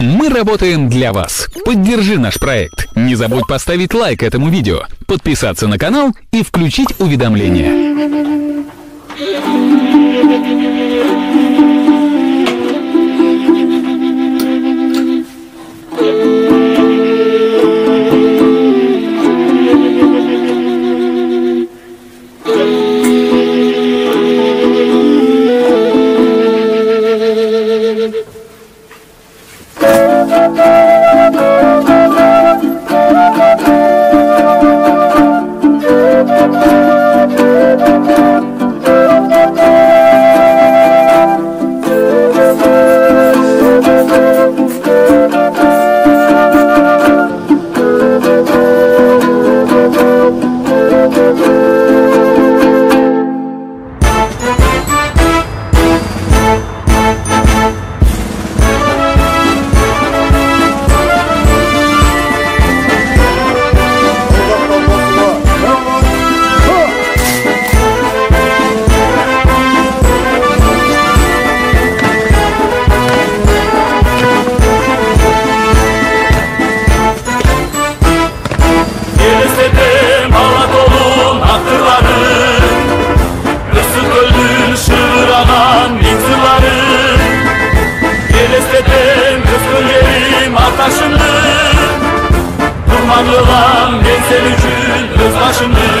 Мы работаем для вас. Поддержи наш проект. Не забудь поставить лайк этому видео, подписаться на канал и включить уведомления. hasretim Kızgın yerim ataşımdır Kurmanlılan ben senin için özbaşımdır